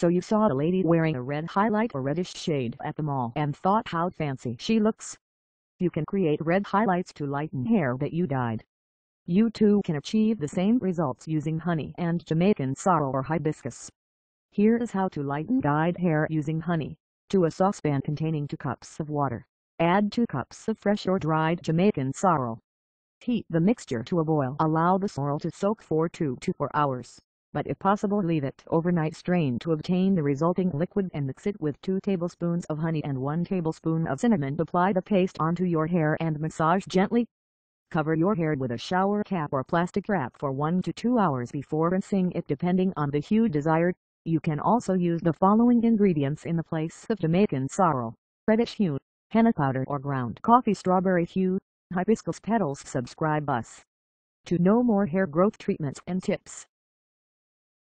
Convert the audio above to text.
So you saw a lady wearing a red highlight or reddish shade at the mall and thought how fancy she looks. You can create red highlights to lighten hair that you dyed. You too can achieve the same results using honey and Jamaican sorrel or hibiscus. Here is how to lighten dyed hair using honey. To a saucepan containing 2 cups of water, add 2 cups of fresh or dried Jamaican sorrel. Heat the mixture to a boil. Allow the sorrel to soak for 2 to 4 hours, but if possible leave it overnight strain to obtain the resulting liquid and mix it with 2 tablespoons of honey and 1 tablespoon of cinnamon. Apply the paste onto your hair and massage gently. Cover your hair with a shower cap or plastic wrap for 1 to 2 hours before rinsing it depending on the hue desired. You can also use the following ingredients in the place of Jamaican sorrel, reddish hue, henna powder or ground coffee strawberry hue, hibiscus petals subscribe us. To know more hair growth treatments and tips,